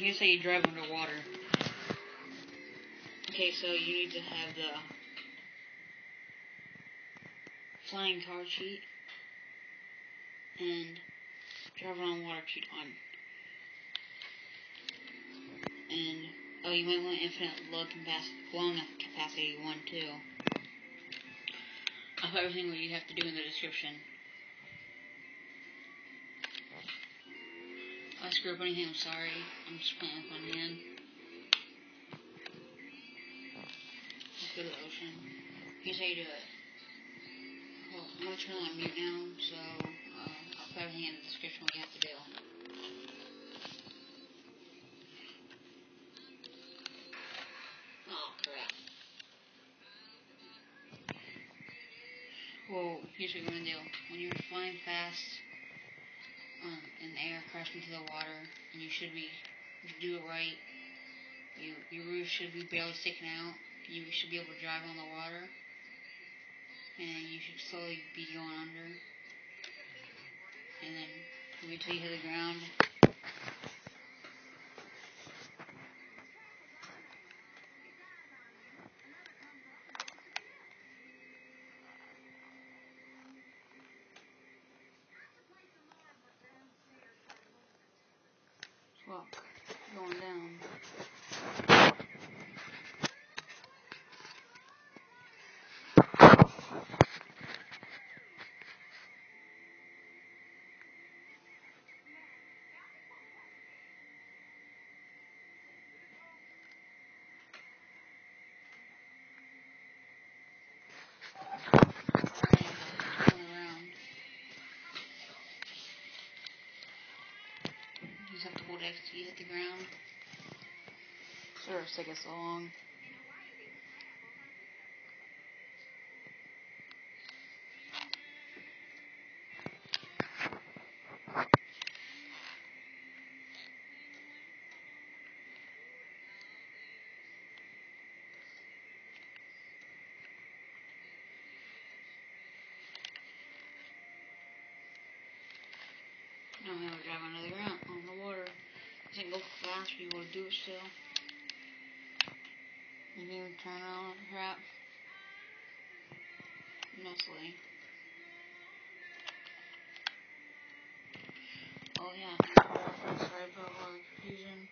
here's say you drive underwater. Okay, so you need to have the flying car cheat and drive on water cheat on. And oh, you might want infinite load capacity, lung capacity one too. I'll put everything what you have to do in the description. I screw up anything, I'm sorry. I'm just playing with my hand. Let's go to the ocean. Here's how you do it. Well, I'm going to turn on mute now, so uh, I'll put everything in the description what you have to do. Oh, crap. Well, here's what you're going to do. When you're flying fast, um, the air, crash into the water, and you should be, you do it right, you, your roof should be barely sticking out. You should be able to drive on the water, and you should slowly be going under, and then wait till you hit the ground. Well, going down. Going around. You just have to hold X till you hit the ground. Sure, it's taking so long. Now we have to drive under the ground on the fast, but you will do it still. You turn on crap. Nicely. Oh yeah. Sorry about all the confusion.